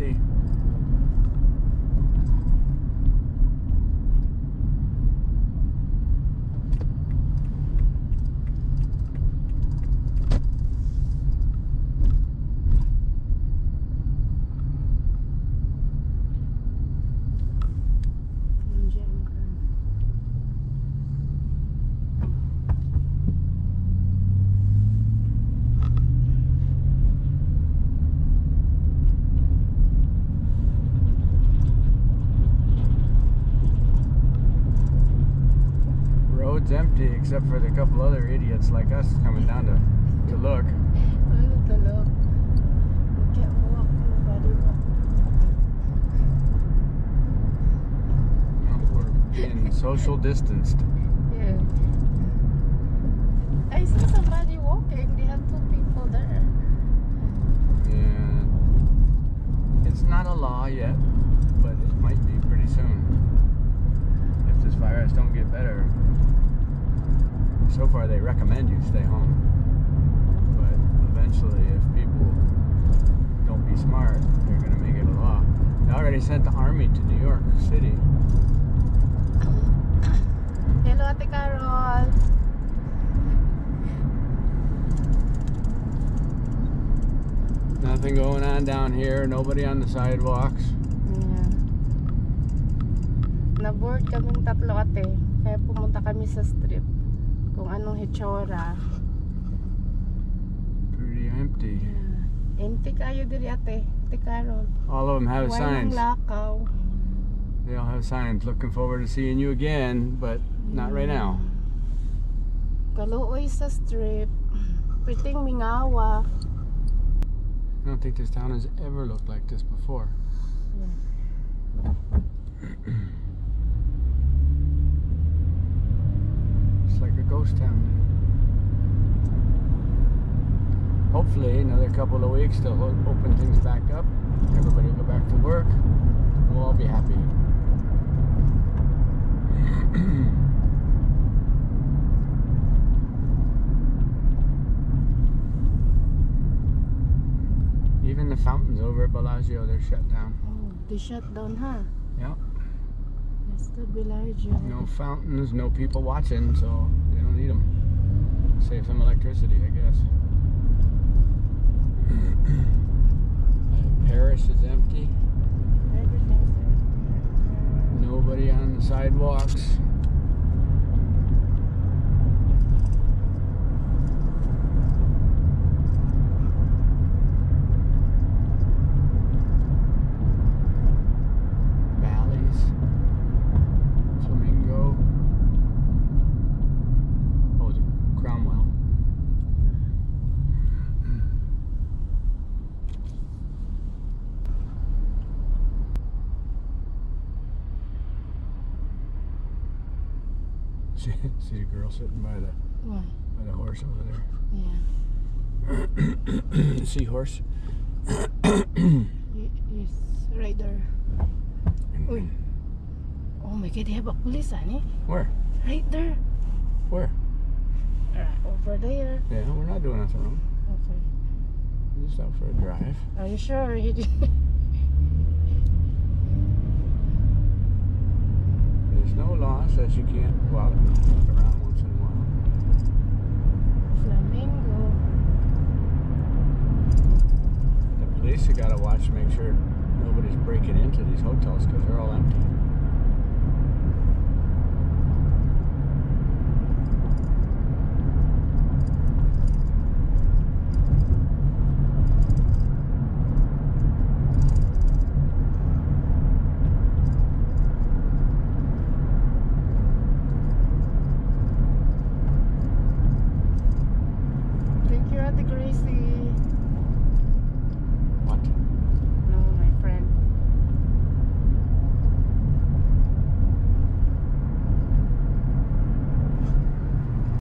pretty Road's empty except for the couple other idiots like us coming down to, to look. To look? We can't walk. Nobody walk. We're being social distanced. Yeah. I saw somebody walking. They have two people there. And it's not a law yet, but it might be pretty soon. If this virus don't get better. So far they recommend you stay home. But eventually if people don't be smart, they're gonna make it a law. They already sent the army to New York City. Hello, Ate Carol. Nothing going on down here, nobody on the sidewalks. Yeah. Na-board kaming tatlo ate. Kaya pumunta kami sa strip. Kung anong hitsura. Pretty empty. Yeah. Empty kayo diri ate. Ate Carol. All of them have Walang signs. lakaw. They all have signs. Looking forward to seeing you again, but not right now. Mm. Kaluoy sa strip. Piting mingawa. I don't think this town has ever looked like this before. It's like ghost town. Hopefully, another couple of weeks they'll open things back up. Everybody will go back to work. We'll all be happy. Even the fountains over at Bellagio, they're shut down. Oh, they shut down, huh? Yep. That's the Bellagio. No fountains, no people watching, so need them. Save some electricity, I guess. Paris is empty. Nobody on the sidewalks. Bally's. Flamingo. Oh, the Cromwell. See, see a girl sitting by the Why? by the horse over there. Yeah. Seahorse. Yes, right there. Uy. Oh my god, they have a police, honey. Eh? Where? Right there. Where? Right over there. Yeah, we're not doing nothing wrong. Okay. We're just out for a drive. Are you sure? no law says you can't go out and walk around once in a while. Flamingo. The police have got to watch to make sure nobody's breaking into these hotels because they're all empty.